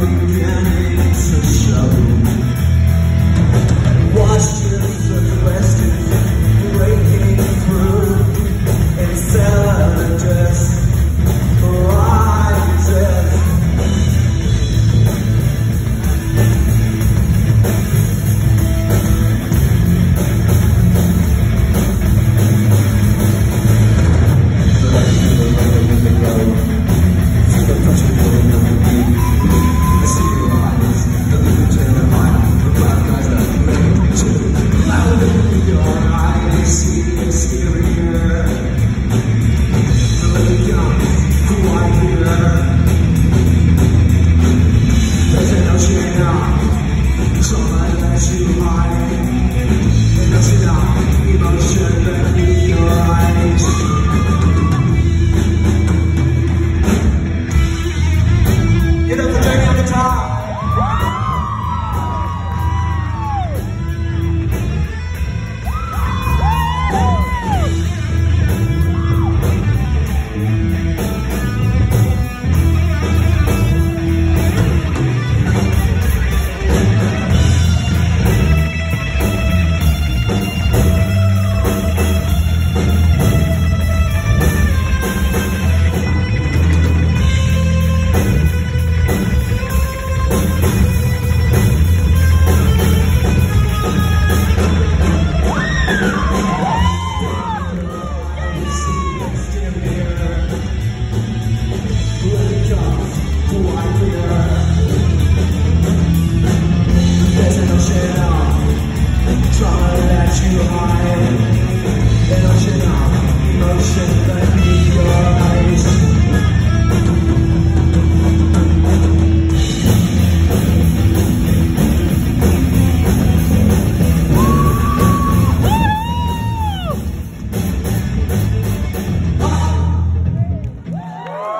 emotion